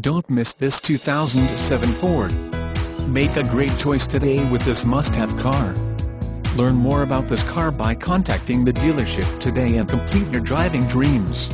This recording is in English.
Don't miss this 2007 Ford. Make a great choice today with this must-have car. Learn more about this car by contacting the dealership today and complete your driving dreams.